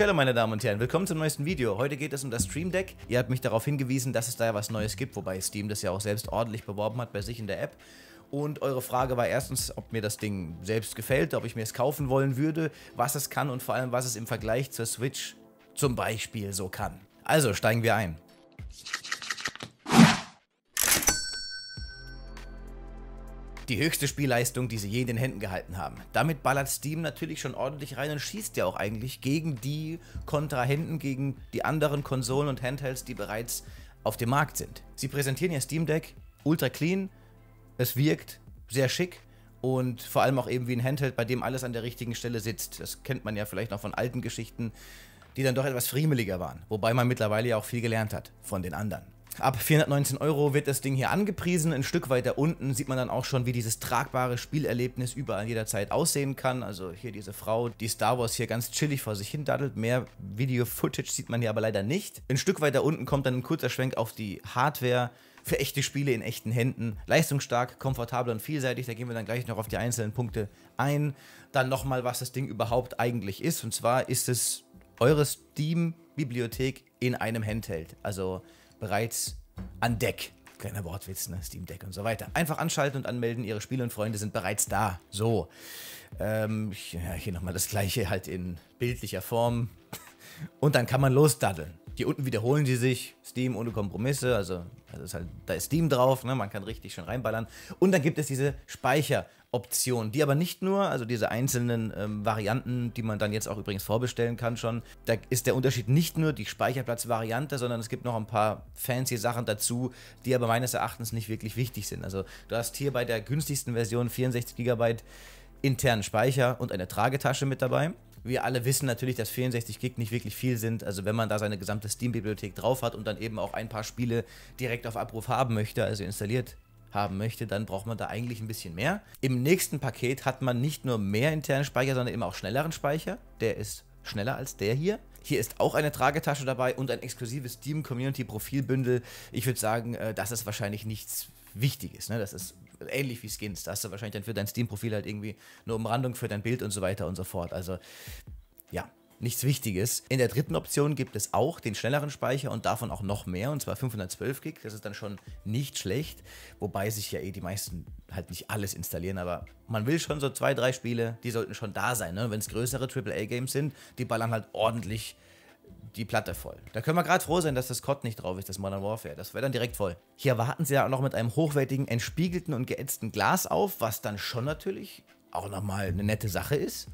Hallo meine Damen und Herren, willkommen zum neuesten Video. Heute geht es um das Stream Deck. Ihr habt mich darauf hingewiesen, dass es da ja was Neues gibt, wobei Steam das ja auch selbst ordentlich beworben hat bei sich in der App. Und eure Frage war erstens, ob mir das Ding selbst gefällt, ob ich mir es kaufen wollen würde, was es kann und vor allem, was es im Vergleich zur Switch zum Beispiel so kann. Also steigen wir ein. Die höchste Spielleistung, die sie je in den Händen gehalten haben. Damit ballert Steam natürlich schon ordentlich rein und schießt ja auch eigentlich gegen die Kontrahenten, gegen die anderen Konsolen und Handhelds, die bereits auf dem Markt sind. Sie präsentieren ihr Steam Deck ultra clean, es wirkt sehr schick und vor allem auch eben wie ein Handheld, bei dem alles an der richtigen Stelle sitzt. Das kennt man ja vielleicht noch von alten Geschichten, die dann doch etwas friemeliger waren, wobei man mittlerweile ja auch viel gelernt hat von den anderen. Ab 419 Euro wird das Ding hier angepriesen. Ein Stück weiter unten sieht man dann auch schon, wie dieses tragbare Spielerlebnis überall jederzeit aussehen kann. Also hier diese Frau, die Star Wars hier ganz chillig vor sich hin daddelt. Mehr Video-Footage sieht man hier aber leider nicht. Ein Stück weiter unten kommt dann ein kurzer Schwenk auf die Hardware für echte Spiele in echten Händen. Leistungsstark, komfortabel und vielseitig. Da gehen wir dann gleich noch auf die einzelnen Punkte ein. Dann nochmal, was das Ding überhaupt eigentlich ist. Und zwar ist es eure Steam-Bibliothek in einem Handheld. Also bereits an Deck. Kleiner Wortwitz, ne? Steam Deck und so weiter. Einfach anschalten und anmelden, Ihre Spiele und Freunde sind bereits da. So. Ähm, ja, hier nochmal das gleiche halt in bildlicher Form. Und dann kann man losdaddeln. Hier unten wiederholen sie sich. Steam ohne Kompromisse. Also, also ist halt, da ist Steam drauf. Ne? Man kann richtig schön reinballern. Und dann gibt es diese Speicheroption, die aber nicht nur, also diese einzelnen ähm, Varianten, die man dann jetzt auch übrigens vorbestellen kann schon. Da ist der Unterschied nicht nur die Speicherplatzvariante, sondern es gibt noch ein paar fancy Sachen dazu, die aber meines Erachtens nicht wirklich wichtig sind. Also du hast hier bei der günstigsten Version 64 GB internen Speicher und eine Tragetasche mit dabei. Wir alle wissen natürlich, dass 64 Gig nicht wirklich viel sind. Also wenn man da seine gesamte Steam-Bibliothek drauf hat und dann eben auch ein paar Spiele direkt auf Abruf haben möchte, also installiert haben möchte, dann braucht man da eigentlich ein bisschen mehr. Im nächsten Paket hat man nicht nur mehr internen Speicher, sondern eben auch schnelleren Speicher. Der ist schneller als der hier. Hier ist auch eine Tragetasche dabei und ein exklusives Steam Community Profilbündel. Ich würde sagen, äh, das ist wahrscheinlich nichts Wichtiges. Ne? Das ist ähnlich wie Skins. Da hast du wahrscheinlich dann für dein Steam-Profil halt irgendwie eine Umrandung für dein Bild und so weiter und so fort. Also, ja, nichts Wichtiges. In der dritten Option gibt es auch den schnelleren Speicher und davon auch noch mehr, und zwar 512 Gig. Das ist dann schon nicht schlecht, wobei sich ja eh die meisten halt nicht alles installieren, aber man will schon so zwei, drei Spiele, die sollten schon da sein. Ne? Wenn es größere AAA-Games sind, die ballern halt ordentlich die Platte voll. Da können wir gerade froh sein, dass das COD nicht drauf ist, das Modern Warfare. Das wäre dann direkt voll. Hier warten sie ja auch noch mit einem hochwertigen, entspiegelten und geätzten Glas auf, was dann schon natürlich auch nochmal eine nette Sache ist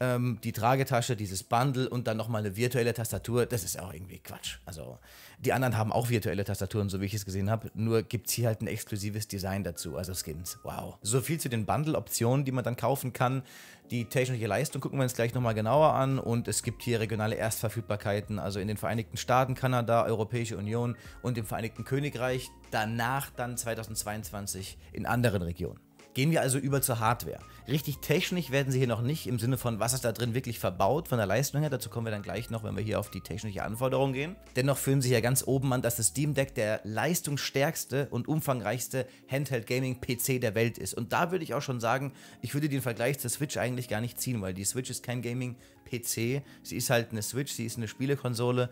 ähm, die Tragetasche, dieses Bundle und dann nochmal eine virtuelle Tastatur, das ist auch irgendwie Quatsch. Also die anderen haben auch virtuelle Tastaturen, so wie ich es gesehen habe, nur gibt es hier halt ein exklusives Design dazu, also Skins. Wow. So viel zu den Bundle-Optionen, die man dann kaufen kann. Die technische Leistung gucken wir uns gleich nochmal genauer an und es gibt hier regionale Erstverfügbarkeiten, also in den Vereinigten Staaten, Kanada, Europäische Union und im Vereinigten Königreich. Danach dann 2022 in anderen Regionen. Gehen wir also über zur Hardware. Richtig technisch werden sie hier noch nicht im Sinne von, was ist da drin wirklich verbaut von der Leistung her. Dazu kommen wir dann gleich noch, wenn wir hier auf die technische Anforderung gehen. Dennoch führen sie hier ganz oben an, dass das Steam Deck der leistungsstärkste und umfangreichste Handheld Gaming PC der Welt ist. Und da würde ich auch schon sagen, ich würde den Vergleich zur Switch eigentlich gar nicht ziehen, weil die Switch ist kein Gaming PC. Sie ist halt eine Switch, sie ist eine Spielekonsole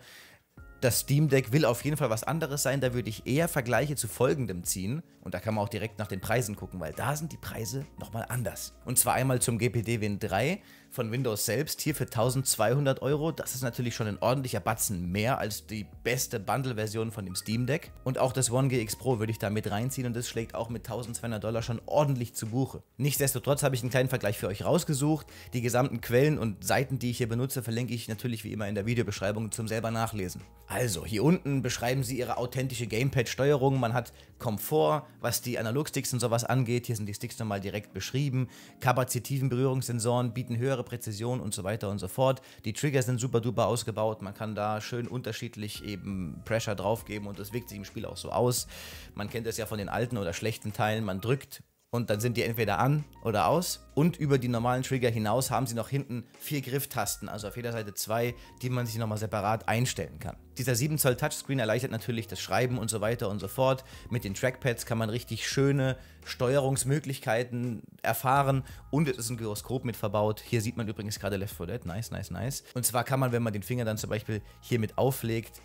das Steam Deck will auf jeden Fall was anderes sein. Da würde ich eher Vergleiche zu folgendem ziehen. Und da kann man auch direkt nach den Preisen gucken, weil da sind die Preise nochmal anders. Und zwar einmal zum GPD Win 3 von Windows selbst hier für 1200 Euro. Das ist natürlich schon ein ordentlicher Batzen mehr als die beste Bundle-Version von dem Steam Deck. Und auch das One GX Pro würde ich da mit reinziehen und das schlägt auch mit 1200 Dollar schon ordentlich zu Buche. Nichtsdestotrotz habe ich einen kleinen Vergleich für euch rausgesucht. Die gesamten Quellen und Seiten, die ich hier benutze, verlinke ich natürlich wie immer in der Videobeschreibung zum selber nachlesen. Also, hier unten beschreiben sie ihre authentische Gamepad-Steuerung. Man hat Komfort, was die Analogsticks und sowas angeht. Hier sind die Sticks nochmal direkt beschrieben. Kapazitiven Berührungssensoren bieten höhere höhere Präzision und so weiter und so fort. Die Trigger sind super duper ausgebaut. Man kann da schön unterschiedlich eben Pressure draufgeben und das wirkt sich im Spiel auch so aus. Man kennt es ja von den alten oder schlechten Teilen. Man drückt und dann sind die entweder an oder aus. Und über die normalen Trigger hinaus haben sie noch hinten vier Grifftasten, also auf jeder Seite zwei, die man sich nochmal separat einstellen kann. Dieser 7 Zoll Touchscreen erleichtert natürlich das Schreiben und so weiter und so fort. Mit den Trackpads kann man richtig schöne Steuerungsmöglichkeiten erfahren und es ist ein Gyroskop mit verbaut. Hier sieht man übrigens gerade Left 4 Dead, nice, nice, nice. Und zwar kann man, wenn man den Finger dann zum Beispiel hier mit auflegt,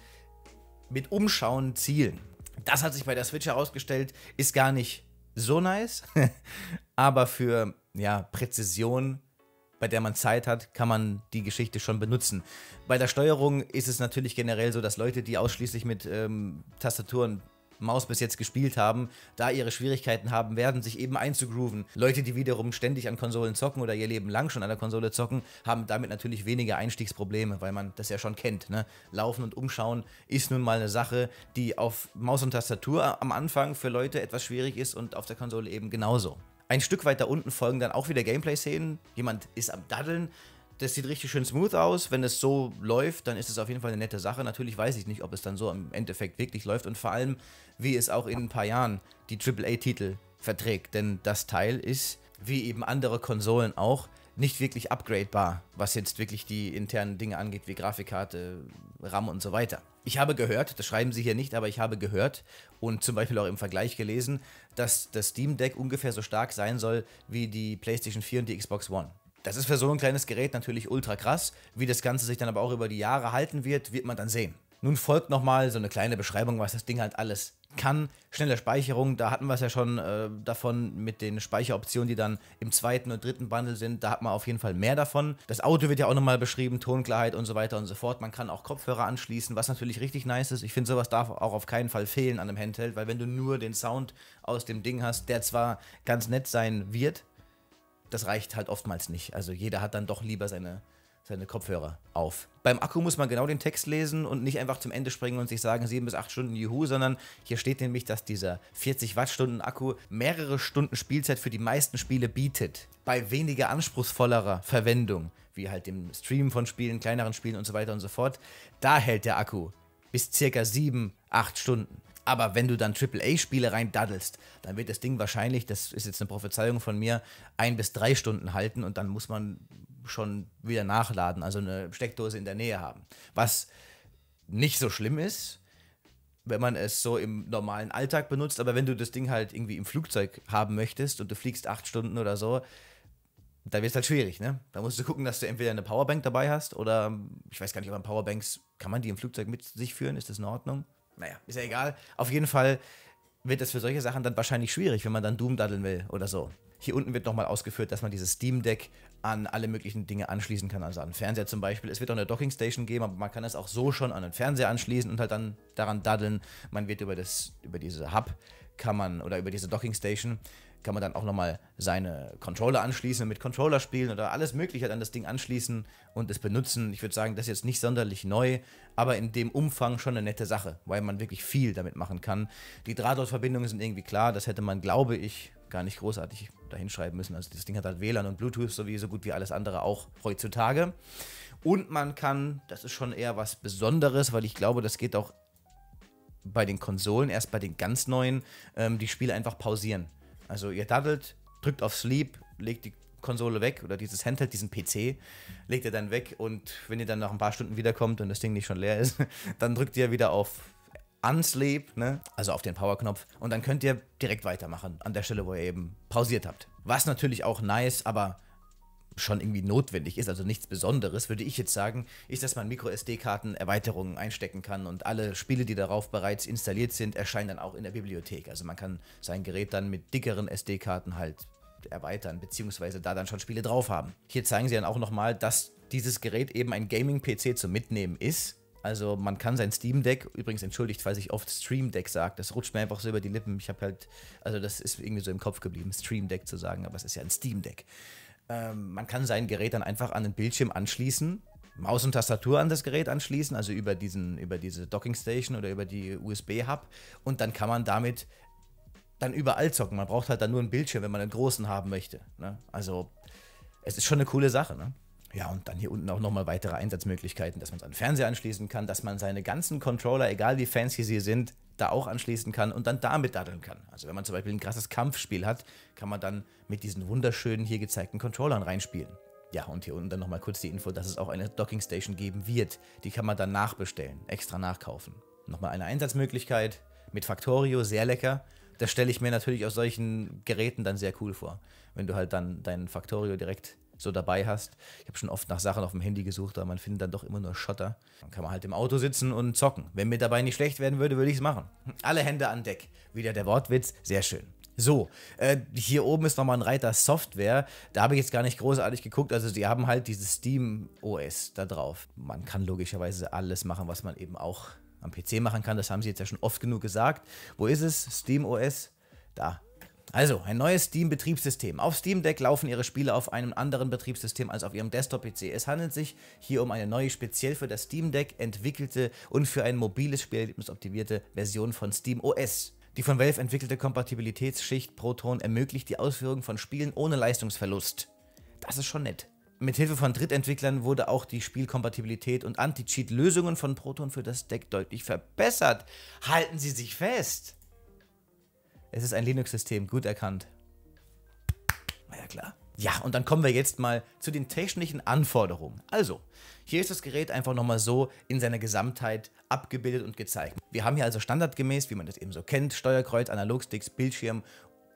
mit Umschauen zielen. Das hat sich bei der Switch herausgestellt, ist gar nicht so nice, aber für ja, Präzision, bei der man Zeit hat, kann man die Geschichte schon benutzen. Bei der Steuerung ist es natürlich generell so, dass Leute, die ausschließlich mit ähm, Tastaturen Maus bis jetzt gespielt haben, da ihre Schwierigkeiten haben werden, sich eben einzugrooven. Leute, die wiederum ständig an Konsolen zocken oder ihr Leben lang schon an der Konsole zocken, haben damit natürlich weniger Einstiegsprobleme, weil man das ja schon kennt. Ne? Laufen und Umschauen ist nun mal eine Sache, die auf Maus und Tastatur am Anfang für Leute etwas schwierig ist und auf der Konsole eben genauso. Ein Stück weiter unten folgen dann auch wieder Gameplay-Szenen. Jemand ist am Daddeln, das sieht richtig schön smooth aus. Wenn es so läuft, dann ist es auf jeden Fall eine nette Sache. Natürlich weiß ich nicht, ob es dann so im Endeffekt wirklich läuft und vor allem, wie es auch in ein paar Jahren die AAA-Titel verträgt. Denn das Teil ist, wie eben andere Konsolen auch, nicht wirklich upgradebar, was jetzt wirklich die internen Dinge angeht, wie Grafikkarte, RAM und so weiter. Ich habe gehört, das schreiben sie hier nicht, aber ich habe gehört und zum Beispiel auch im Vergleich gelesen, dass das Steam Deck ungefähr so stark sein soll wie die PlayStation 4 und die Xbox One. Das ist für so ein kleines Gerät natürlich ultra krass. Wie das Ganze sich dann aber auch über die Jahre halten wird, wird man dann sehen. Nun folgt nochmal so eine kleine Beschreibung, was das Ding halt alles kann. Schnelle Speicherung, da hatten wir es ja schon äh, davon mit den Speicheroptionen, die dann im zweiten und dritten Bundle sind. Da hat man auf jeden Fall mehr davon. Das Auto wird ja auch nochmal beschrieben, Tonklarheit und so weiter und so fort. Man kann auch Kopfhörer anschließen, was natürlich richtig nice ist. Ich finde, sowas darf auch auf keinen Fall fehlen an einem Handheld, weil wenn du nur den Sound aus dem Ding hast, der zwar ganz nett sein wird, das reicht halt oftmals nicht. Also jeder hat dann doch lieber seine, seine Kopfhörer auf. Beim Akku muss man genau den Text lesen und nicht einfach zum Ende springen und sich sagen 7 bis 8 Stunden Juhu, sondern hier steht nämlich, dass dieser 40 Wattstunden Akku mehrere Stunden Spielzeit für die meisten Spiele bietet. Bei weniger anspruchsvollerer Verwendung, wie halt dem Streamen von Spielen, kleineren Spielen und so weiter und so fort, da hält der Akku bis circa 7, 8 Stunden. Aber wenn du dann AAA-Spiele rein daddelst, dann wird das Ding wahrscheinlich, das ist jetzt eine Prophezeiung von mir, ein bis drei Stunden halten und dann muss man schon wieder nachladen, also eine Steckdose in der Nähe haben. Was nicht so schlimm ist, wenn man es so im normalen Alltag benutzt, aber wenn du das Ding halt irgendwie im Flugzeug haben möchtest und du fliegst acht Stunden oder so, da wird es halt schwierig, ne? Da musst du gucken, dass du entweder eine Powerbank dabei hast oder ich weiß gar nicht, ob man Powerbanks, kann man die im Flugzeug mit sich führen? Ist das in Ordnung? Naja, ist ja egal. Auf jeden Fall wird es für solche Sachen dann wahrscheinlich schwierig, wenn man dann Doom daddeln will oder so. Hier unten wird nochmal ausgeführt, dass man dieses Steam Deck an alle möglichen Dinge anschließen kann, also an den Fernseher zum Beispiel. Es wird auch eine Docking Station geben, aber man kann es auch so schon an den Fernseher anschließen und halt dann daran daddeln. Man wird über, das, über diese Hub kann man, oder über diese Docking Station, kann man dann auch nochmal seine Controller anschließen, mit Controller spielen oder alles Mögliche an das Ding anschließen und es benutzen. Ich würde sagen, das ist jetzt nicht sonderlich neu, aber in dem Umfang schon eine nette Sache, weil man wirklich viel damit machen kann. Die Drahtlautverbindungen sind irgendwie klar, das hätte man, glaube ich, gar nicht großartig dahinschreiben müssen. Also das Ding hat halt WLAN und Bluetooth sowie so gut wie alles andere auch heutzutage. Und man kann, das ist schon eher was Besonderes, weil ich glaube, das geht auch bei den Konsolen, erst bei den ganz neuen, ähm, die Spiele einfach pausieren. Also ihr daddelt, drückt auf Sleep, legt die Konsole weg oder dieses Handheld, diesen PC, legt ihr dann weg und wenn ihr dann nach ein paar Stunden wiederkommt und das Ding nicht schon leer ist, dann drückt ihr wieder auf Unsleep, ne? also auf den Powerknopf und dann könnt ihr direkt weitermachen an der Stelle, wo ihr eben pausiert habt. Was natürlich auch nice, aber schon irgendwie notwendig ist, also nichts Besonderes, würde ich jetzt sagen, ist, dass man Micro-SD-Karten Erweiterungen einstecken kann und alle Spiele, die darauf bereits installiert sind, erscheinen dann auch in der Bibliothek. Also man kann sein Gerät dann mit dickeren SD-Karten halt erweitern, beziehungsweise da dann schon Spiele drauf haben. Hier zeigen sie dann auch nochmal, dass dieses Gerät eben ein Gaming-PC zum Mitnehmen ist. Also man kann sein Steam Deck, übrigens entschuldigt, falls ich oft Stream Deck sage, das rutscht mir einfach so über die Lippen. Ich habe halt, also das ist irgendwie so im Kopf geblieben, Stream Deck zu sagen, aber es ist ja ein Steam Deck. Ähm, man kann sein Gerät dann einfach an den Bildschirm anschließen, Maus und Tastatur an das Gerät anschließen, also über, diesen, über diese Docking Station oder über die USB-Hub und dann kann man damit dann überall zocken. Man braucht halt dann nur einen Bildschirm, wenn man einen großen haben möchte. Ne? Also es ist schon eine coole Sache. Ne? Ja, und dann hier unten auch nochmal weitere Einsatzmöglichkeiten, dass man es an den Fernseher anschließen kann, dass man seine ganzen Controller, egal wie fancy sie sind, da auch anschließen kann und dann damit daddeln kann. Also wenn man zum Beispiel ein krasses Kampfspiel hat, kann man dann mit diesen wunderschönen hier gezeigten Controllern reinspielen. Ja, und hier unten dann nochmal kurz die Info, dass es auch eine Docking Station geben wird. Die kann man dann nachbestellen, extra nachkaufen. Nochmal eine Einsatzmöglichkeit mit Factorio, sehr lecker. Das stelle ich mir natürlich aus solchen Geräten dann sehr cool vor. Wenn du halt dann deinen Factorio direkt so dabei hast. Ich habe schon oft nach Sachen auf dem Handy gesucht, aber man findet dann doch immer nur Schotter. Dann kann man halt im Auto sitzen und zocken. Wenn mir dabei nicht schlecht werden würde, würde ich es machen. Alle Hände an Deck. Wieder der Wortwitz, sehr schön. So, äh, hier oben ist nochmal ein Reiter Software. Da habe ich jetzt gar nicht großartig geguckt. Also, sie haben halt dieses Steam OS da drauf. Man kann logischerweise alles machen, was man eben auch am PC machen kann. Das haben sie jetzt ja schon oft genug gesagt. Wo ist es? Steam OS? Da. Also, ein neues Steam-Betriebssystem. Auf Steam Deck laufen Ihre Spiele auf einem anderen Betriebssystem als auf Ihrem Desktop-PC. Es handelt sich hier um eine neue, speziell für das Steam Deck entwickelte und für ein mobiles Spielerlebnis optimierte Version von Steam OS. Die von Valve entwickelte Kompatibilitätsschicht Proton ermöglicht die Ausführung von Spielen ohne Leistungsverlust. Das ist schon nett. Mithilfe von Drittentwicklern wurde auch die Spielkompatibilität und Anti-Cheat-Lösungen von Proton für das Deck deutlich verbessert. Halten Sie sich fest! Es ist ein Linux-System, gut erkannt. Na ja, klar. Ja, und dann kommen wir jetzt mal zu den technischen Anforderungen. Also, hier ist das Gerät einfach nochmal so in seiner Gesamtheit abgebildet und gezeigt. Wir haben hier also standardgemäß, wie man das eben so kennt, Steuerkreuz, Analogsticks, Bildschirm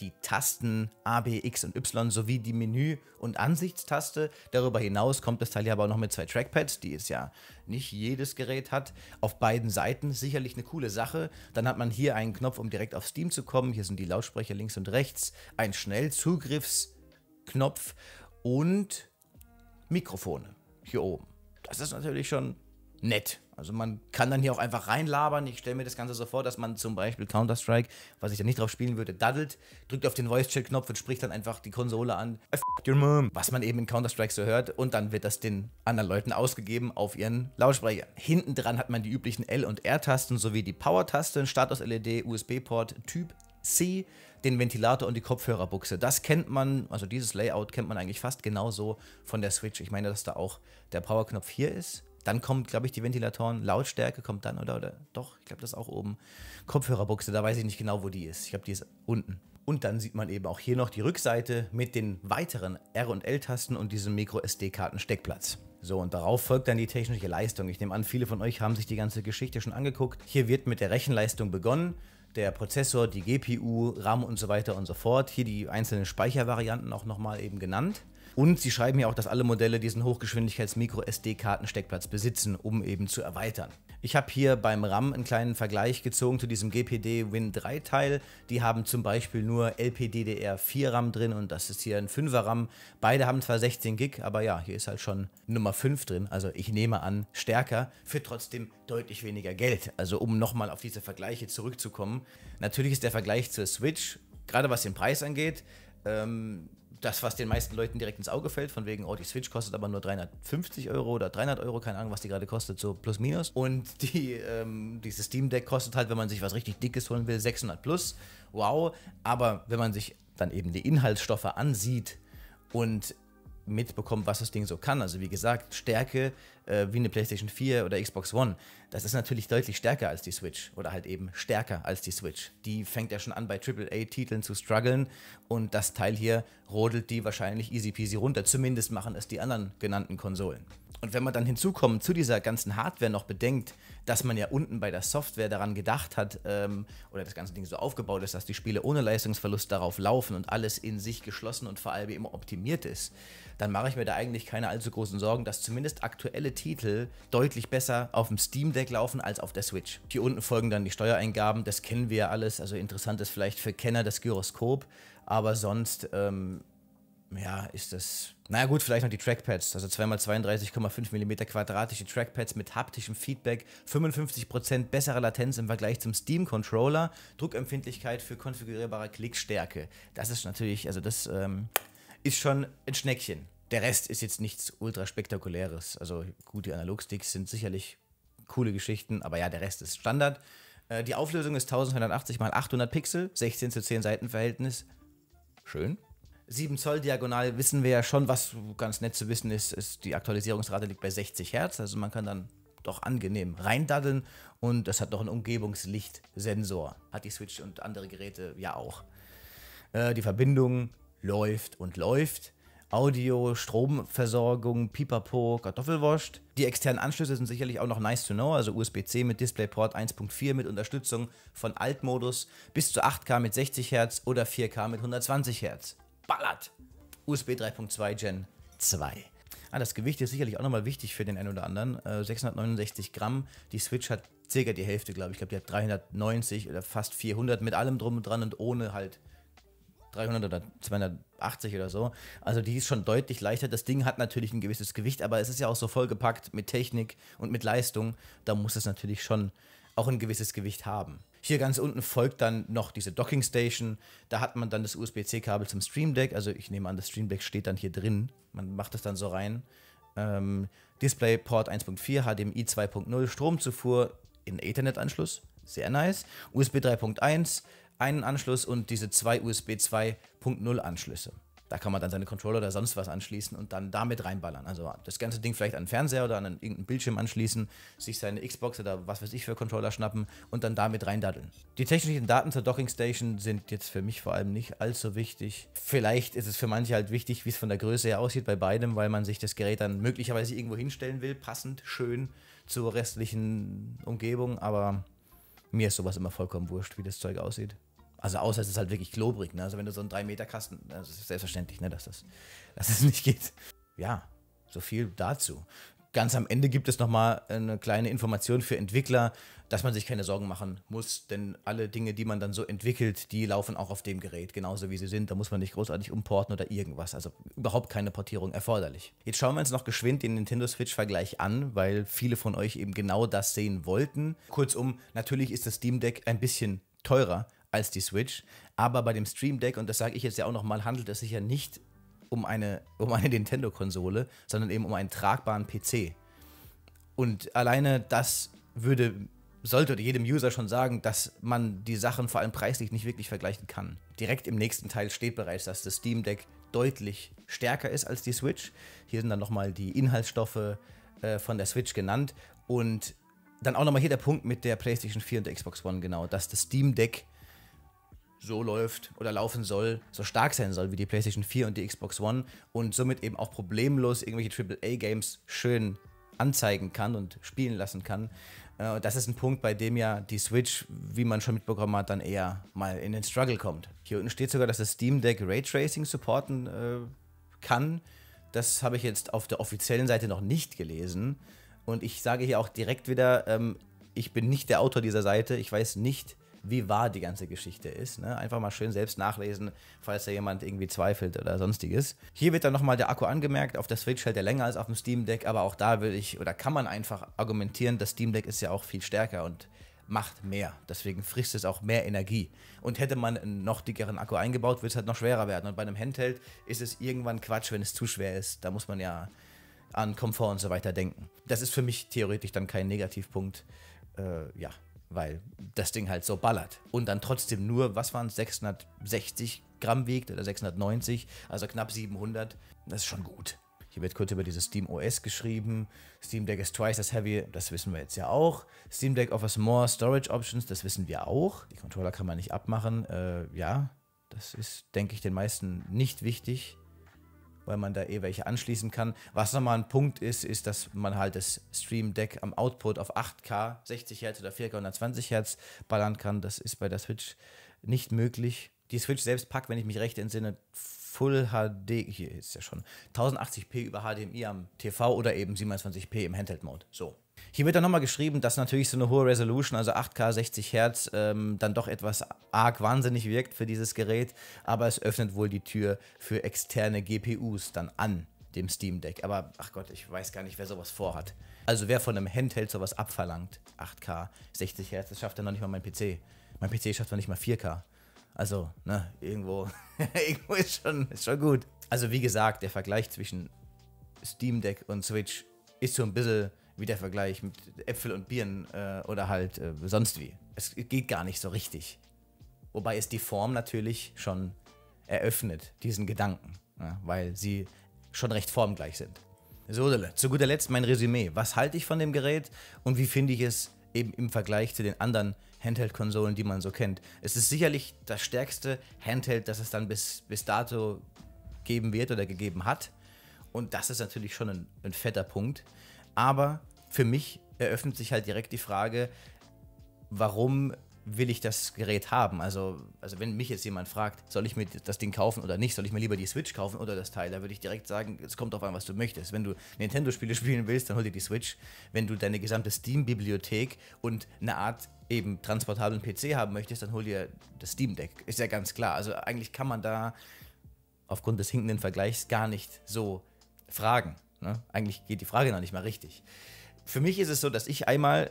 die Tasten A, B, X und Y sowie die Menü- und Ansichtstaste. Darüber hinaus kommt das Teil hier aber auch noch mit zwei Trackpads, die es ja nicht jedes Gerät hat. Auf beiden Seiten sicherlich eine coole Sache. Dann hat man hier einen Knopf, um direkt auf Steam zu kommen. Hier sind die Lautsprecher links und rechts. Ein Schnellzugriffsknopf und Mikrofone hier oben. Das ist natürlich schon nett. Also man kann dann hier auch einfach reinlabern. Ich stelle mir das Ganze so vor, dass man zum Beispiel Counter-Strike, was ich da nicht drauf spielen würde, daddelt, drückt auf den Voice-Chat-Knopf und spricht dann einfach die Konsole an. F your mom. Was man eben in Counter-Strike so hört. Und dann wird das den anderen Leuten ausgegeben auf ihren Lautsprecher. Hinten dran hat man die üblichen L- und R-Tasten sowie die Power-Taste, Status-LED, USB-Port Typ C, den Ventilator und die Kopfhörerbuchse. Das kennt man, also dieses Layout kennt man eigentlich fast genauso von der Switch. Ich meine, dass da auch der Power-Knopf hier ist dann kommt, glaube ich, die Ventilatoren, Lautstärke kommt dann, oder? oder doch, ich glaube, das ist auch oben. Kopfhörerbuchse, da weiß ich nicht genau, wo die ist. Ich glaube, die ist unten. Und dann sieht man eben auch hier noch die Rückseite mit den weiteren R- und L-Tasten und diesem Micro-SD-Karten-Steckplatz. So, und darauf folgt dann die technische Leistung. Ich nehme an, viele von euch haben sich die ganze Geschichte schon angeguckt. Hier wird mit der Rechenleistung begonnen. Der Prozessor, die GPU, RAM und so weiter und so fort. Hier die einzelnen Speichervarianten auch nochmal eben genannt. Und sie schreiben ja auch, dass alle Modelle diesen Hochgeschwindigkeits-Micro-SD-Kartensteckplatz besitzen, um eben zu erweitern. Ich habe hier beim RAM einen kleinen Vergleich gezogen zu diesem GPD Win 3 Teil. Die haben zum Beispiel nur LPDDR4 RAM drin und das ist hier ein 5er RAM. Beide haben zwar 16 Gig, aber ja, hier ist halt schon Nummer 5 drin. Also ich nehme an, stärker für trotzdem deutlich weniger Geld. Also um nochmal auf diese Vergleiche zurückzukommen. Natürlich ist der Vergleich zur Switch, gerade was den Preis angeht, ähm, das, was den meisten Leuten direkt ins Auge fällt, von wegen, oh, die Switch kostet aber nur 350 Euro oder 300 Euro, keine Ahnung, was die gerade kostet, so plus minus. Und die, ähm, dieses Steam Deck kostet halt, wenn man sich was richtig Dickes holen will, 600 plus. Wow. Aber wenn man sich dann eben die Inhaltsstoffe ansieht und mitbekommt, was das Ding so kann. Also wie gesagt, Stärke äh, wie eine PlayStation 4 oder Xbox One, das ist natürlich deutlich stärker als die Switch oder halt eben stärker als die Switch. Die fängt ja schon an bei AAA-Titeln zu strugglen und das Teil hier rodelt die wahrscheinlich easy peasy runter. Zumindest machen es die anderen genannten Konsolen. Und wenn man dann hinzukommt zu dieser ganzen Hardware noch bedenkt, dass man ja unten bei der Software daran gedacht hat ähm, oder das ganze Ding so aufgebaut ist, dass die Spiele ohne Leistungsverlust darauf laufen und alles in sich geschlossen und vor allem immer optimiert ist, dann mache ich mir da eigentlich keine allzu großen Sorgen, dass zumindest aktuelle Titel deutlich besser auf dem Steam Deck laufen als auf der Switch. Hier unten folgen dann die Steuereingaben, das kennen wir ja alles, also interessant ist vielleicht für Kenner das Gyroskop, aber sonst ähm, ja, ist das. Naja, gut, vielleicht noch die Trackpads. Also 2x32,5 mm quadratische Trackpads mit haptischem Feedback, 55% bessere Latenz im Vergleich zum Steam-Controller, Druckempfindlichkeit für konfigurierbare Klickstärke. Das ist natürlich, also das ähm, ist schon ein Schneckchen. Der Rest ist jetzt nichts ultra spektakuläres. Also gut, die Analogsticks sind sicherlich coole Geschichten, aber ja, der Rest ist Standard. Äh, die Auflösung ist 1280 x 800 Pixel, 16 zu 10 Seitenverhältnis. Schön. 7 Zoll diagonal wissen wir ja schon, was ganz nett zu wissen ist, ist die Aktualisierungsrate liegt bei 60 Hertz, also man kann dann doch angenehm reindaddeln und das hat noch einen Umgebungslichtsensor. Hat die Switch und andere Geräte ja auch. Äh, die Verbindung läuft und läuft. Audio, Stromversorgung, Pipapo, Kartoffelwurst. Die externen Anschlüsse sind sicherlich auch noch nice to know, also USB-C mit DisplayPort 1.4 mit Unterstützung von Altmodus bis zu 8K mit 60 Hertz oder 4K mit 120 Hertz. Ballert! USB 3.2 Gen 2. Ah, das Gewicht ist sicherlich auch nochmal wichtig für den einen oder anderen. Äh, 669 Gramm. Die Switch hat circa die Hälfte, glaube ich. Ich glaube, die hat 390 oder fast 400 mit allem drum und dran und ohne halt 300 oder 280 oder so. Also die ist schon deutlich leichter. Das Ding hat natürlich ein gewisses Gewicht, aber es ist ja auch so vollgepackt mit Technik und mit Leistung. Da muss es natürlich schon auch ein gewisses Gewicht haben. Hier ganz unten folgt dann noch diese Docking Station. Da hat man dann das USB-C-Kabel zum Stream Deck. Also ich nehme an, das Stream Deck steht dann hier drin. Man macht das dann so rein. Ähm, DisplayPort 1.4, HDMI 2.0, Stromzufuhr in Ethernet-Anschluss. Sehr nice. USB 3.1, einen Anschluss und diese zwei USB 2.0 Anschlüsse. Da kann man dann seine Controller oder sonst was anschließen und dann damit reinballern. Also das ganze Ding vielleicht an den Fernseher oder an irgendeinen Bildschirm anschließen, sich seine Xbox oder was weiß ich für Controller schnappen und dann damit reindaddeln. Die technischen Daten zur Docking Station sind jetzt für mich vor allem nicht allzu wichtig. Vielleicht ist es für manche halt wichtig, wie es von der Größe her aussieht bei beidem, weil man sich das Gerät dann möglicherweise irgendwo hinstellen will, passend, schön zur restlichen Umgebung, aber mir ist sowas immer vollkommen wurscht, wie das Zeug aussieht. Also außer es ist halt wirklich klobrig, ne? Also wenn du so einen 3-Meter-Kasten, das ist selbstverständlich, ne, dass das, dass das nicht geht. Ja, so viel dazu. Ganz am Ende gibt es nochmal eine kleine Information für Entwickler, dass man sich keine Sorgen machen muss, denn alle Dinge, die man dann so entwickelt, die laufen auch auf dem Gerät, genauso wie sie sind. Da muss man nicht großartig umporten oder irgendwas. Also überhaupt keine Portierung erforderlich. Jetzt schauen wir uns noch geschwind den Nintendo Switch-Vergleich an, weil viele von euch eben genau das sehen wollten. Kurzum, natürlich ist das Steam Deck ein bisschen teurer als die Switch. Aber bei dem Stream Deck, und das sage ich jetzt ja auch nochmal, handelt es sich ja nicht um eine, um eine Nintendo-Konsole, sondern eben um einen tragbaren PC. Und alleine das würde, sollte jedem User schon sagen, dass man die Sachen vor allem preislich nicht wirklich vergleichen kann. Direkt im nächsten Teil steht bereits, dass das Steam Deck deutlich stärker ist als die Switch. Hier sind dann nochmal die Inhaltsstoffe äh, von der Switch genannt. Und dann auch nochmal hier der Punkt mit der PlayStation 4 und der Xbox One, genau, dass das Steam Deck so läuft oder laufen soll, so stark sein soll wie die PlayStation 4 und die Xbox One und somit eben auch problemlos irgendwelche AAA-Games schön anzeigen kann und spielen lassen kann. Äh, das ist ein Punkt, bei dem ja die Switch, wie man schon mitbekommen hat, dann eher mal in den Struggle kommt. Hier unten steht sogar, dass das Steam Deck Raytracing supporten äh, kann. Das habe ich jetzt auf der offiziellen Seite noch nicht gelesen. Und ich sage hier auch direkt wieder, ähm, ich bin nicht der Autor dieser Seite. Ich weiß nicht, wie wahr die ganze Geschichte ist. Ne? Einfach mal schön selbst nachlesen, falls da jemand irgendwie zweifelt oder sonstiges. Hier wird dann nochmal der Akku angemerkt. Auf der Switch hält er länger als auf dem Steam Deck, aber auch da will ich oder kann man einfach argumentieren, das Steam Deck ist ja auch viel stärker und macht mehr. Deswegen frisst es auch mehr Energie. Und hätte man einen noch dickeren Akku eingebaut, würde es halt noch schwerer werden. Und bei einem Handheld ist es irgendwann Quatsch, wenn es zu schwer ist. Da muss man ja an Komfort und so weiter denken. Das ist für mich theoretisch dann kein Negativpunkt. Äh, ja, weil das Ding halt so ballert. Und dann trotzdem nur, was waren es, 660 Gramm wiegt oder 690, also knapp 700. Das ist schon gut. Hier wird kurz über dieses Steam OS geschrieben. Steam Deck is twice as heavy, das wissen wir jetzt ja auch. Steam Deck offers more storage options, das wissen wir auch. Die Controller kann man nicht abmachen. Äh, ja, das ist, denke ich, den meisten nicht wichtig weil man da eh welche anschließen kann. Was nochmal ein Punkt ist, ist, dass man halt das Stream Deck am Output auf 8K, 60 Hertz oder 4K 120 Hertz ballern kann. Das ist bei der Switch nicht möglich. Die Switch selbst packt, wenn ich mich recht entsinne, Full HD, hier ist ja schon 1080p über HDMI am TV oder eben 27p im Handheld-Mode. So. Hier wird dann nochmal geschrieben, dass natürlich so eine hohe Resolution, also 8K 60 Hertz, ähm, dann doch etwas arg wahnsinnig wirkt für dieses Gerät, aber es öffnet wohl die Tür für externe GPUs dann an dem Steam Deck. Aber ach Gott, ich weiß gar nicht, wer sowas vorhat. Also wer von einem Handheld sowas abverlangt, 8K 60 Hertz, das schafft dann noch nicht mal mein PC. Mein PC schafft noch nicht mal 4K. Also, ne, irgendwo, irgendwo ist schon, ist schon gut. Also wie gesagt, der Vergleich zwischen Steam Deck und Switch ist so ein bisschen wie der Vergleich mit Äpfel und Birnen äh, oder halt äh, sonst wie. Es geht gar nicht so richtig. Wobei es die Form natürlich schon eröffnet, diesen Gedanken, ja, weil sie schon recht formgleich sind. So, zu guter Letzt mein Resümee. Was halte ich von dem Gerät und wie finde ich es eben im Vergleich zu den anderen Handheld-Konsolen, die man so kennt? Es ist sicherlich das stärkste Handheld, das es dann bis, bis dato geben wird oder gegeben hat. Und das ist natürlich schon ein, ein fetter Punkt. Aber für mich eröffnet sich halt direkt die Frage, warum will ich das Gerät haben? Also, also wenn mich jetzt jemand fragt, soll ich mir das Ding kaufen oder nicht, soll ich mir lieber die Switch kaufen oder das Teil, da würde ich direkt sagen, es kommt auf an, was du möchtest. Wenn du Nintendo-Spiele spielen willst, dann hol dir die Switch. Wenn du deine gesamte Steam-Bibliothek und eine Art eben transportablen PC haben möchtest, dann hol dir das Steam Deck. Ist ja ganz klar. Also eigentlich kann man da aufgrund des hinkenden Vergleichs gar nicht so fragen. Ne? Eigentlich geht die Frage noch nicht mal richtig. Für mich ist es so, dass ich einmal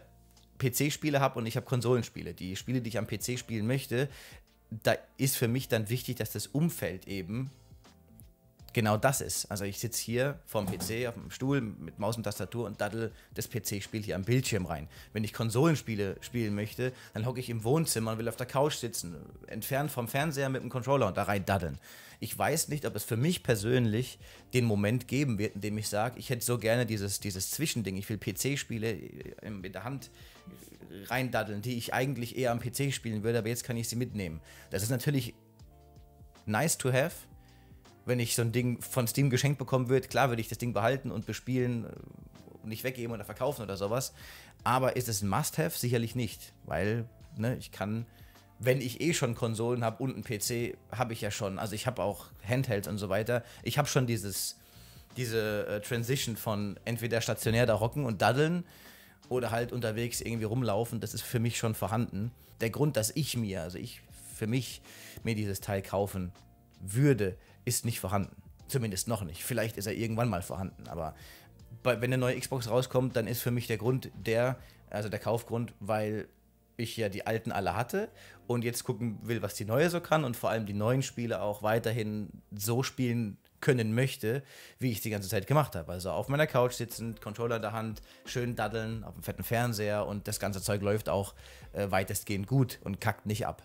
PC-Spiele habe und ich habe Konsolenspiele. Die Spiele, die ich am PC spielen möchte, da ist für mich dann wichtig, dass das Umfeld eben genau das ist. Also ich sitze hier vorm PC auf dem Stuhl mit Maus und Tastatur und daddel das PC-Spiel hier am Bildschirm rein. Wenn ich Konsolenspiele spielen möchte, dann hocke ich im Wohnzimmer und will auf der Couch sitzen, entfernt vom Fernseher mit dem Controller und da rein daddeln. Ich weiß nicht, ob es für mich persönlich den Moment geben wird, in dem ich sage, ich hätte so gerne dieses, dieses Zwischending. Ich will PC-Spiele in der Hand reindaddeln, die ich eigentlich eher am PC spielen würde, aber jetzt kann ich sie mitnehmen. Das ist natürlich nice to have, wenn ich so ein Ding von Steam geschenkt bekommen würde. Klar würde ich das Ding behalten und bespielen äh, nicht weggeben oder verkaufen oder sowas. Aber ist es ein Must-have? Sicherlich nicht, weil ne, ich kann, wenn ich eh schon Konsolen habe und einen PC, habe ich ja schon. Also ich habe auch Handhelds und so weiter. Ich habe schon dieses, diese äh, Transition von entweder stationär da hocken und daddeln oder halt unterwegs irgendwie rumlaufen, das ist für mich schon vorhanden. Der Grund, dass ich mir, also ich für mich mir dieses Teil kaufen würde, ist nicht vorhanden. Zumindest noch nicht. Vielleicht ist er irgendwann mal vorhanden, aber wenn eine neue Xbox rauskommt, dann ist für mich der Grund der, also der Kaufgrund, weil ich ja die alten alle hatte und jetzt gucken will, was die neue so kann und vor allem die neuen Spiele auch weiterhin so spielen können möchte, wie ich die ganze Zeit gemacht habe. Also auf meiner Couch sitzend, Controller in der Hand, schön daddeln, auf dem fetten Fernseher und das ganze Zeug läuft auch äh, weitestgehend gut und kackt nicht ab.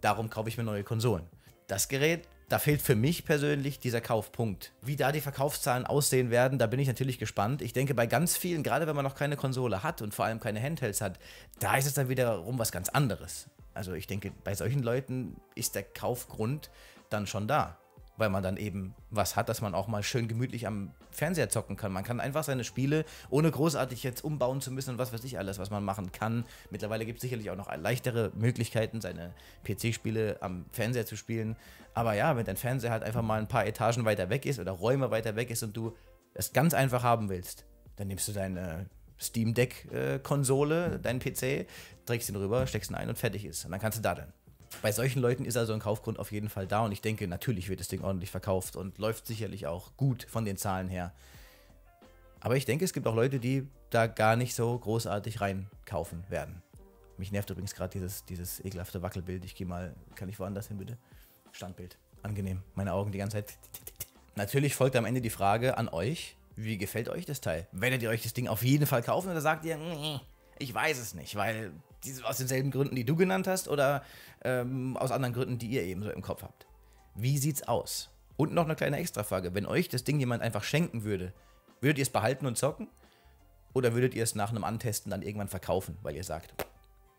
Darum kaufe ich mir neue Konsolen. Das Gerät, da fehlt für mich persönlich dieser Kaufpunkt. Wie da die Verkaufszahlen aussehen werden, da bin ich natürlich gespannt. Ich denke, bei ganz vielen, gerade wenn man noch keine Konsole hat und vor allem keine Handhelds hat, da ist es dann wiederum was ganz anderes. Also ich denke, bei solchen Leuten ist der Kaufgrund dann schon da weil man dann eben was hat, dass man auch mal schön gemütlich am Fernseher zocken kann. Man kann einfach seine Spiele, ohne großartig jetzt umbauen zu müssen und was weiß ich alles, was man machen kann. Mittlerweile gibt es sicherlich auch noch leichtere Möglichkeiten, seine PC-Spiele am Fernseher zu spielen. Aber ja, wenn dein Fernseher halt einfach mal ein paar Etagen weiter weg ist oder Räume weiter weg ist und du es ganz einfach haben willst, dann nimmst du deine Steam Deck-Konsole, äh, deinen PC, trägst ihn rüber, steckst ihn ein und fertig ist. Und dann kannst du daddeln bei solchen Leuten ist also ein Kaufgrund auf jeden Fall da und ich denke, natürlich wird das Ding ordentlich verkauft und läuft sicherlich auch gut von den Zahlen her. Aber ich denke, es gibt auch Leute, die da gar nicht so großartig reinkaufen werden. Mich nervt übrigens gerade dieses, dieses ekelhafte Wackelbild. Ich gehe mal, kann ich woanders hin, bitte? Standbild. Angenehm. Meine Augen die ganze Zeit. Natürlich folgt am Ende die Frage an euch: Wie gefällt euch das Teil? Werdet ihr euch das Ding auf jeden Fall kaufen oder sagt ihr, ich weiß es nicht, weil aus denselben Gründen, die du genannt hast, oder ähm, aus anderen Gründen, die ihr eben so im Kopf habt. Wie sieht's aus? Und noch eine kleine Extrafrage. Wenn euch das Ding jemand einfach schenken würde, würdet ihr es behalten und zocken? Oder würdet ihr es nach einem Antesten dann irgendwann verkaufen, weil ihr sagt,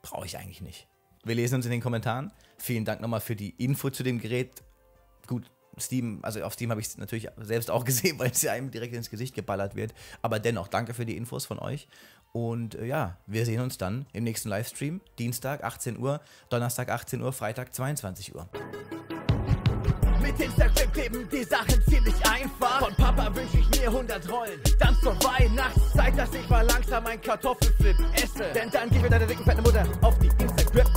brauche ich eigentlich nicht? Wir lesen uns in den Kommentaren. Vielen Dank nochmal für die Info zu dem Gerät. Gut, Steam, also auf Steam habe ich es natürlich selbst auch gesehen, weil es ja einem direkt ins Gesicht geballert wird. Aber dennoch, danke für die Infos von euch. Und äh, ja, wir sehen uns dann im nächsten Livestream. Dienstag 18 Uhr, Donnerstag 18 Uhr, Freitag 22 Uhr. Mit Instagram kleben die Sachen ziemlich einfach. Von Papa wünsche ich mir 100 Rollen. Dann zur Weihnachtszeit, dass ich mal langsam ein Kartoffelflip esse. Denn dann gibt mir deine dicken fette Mutter auf die Instagram.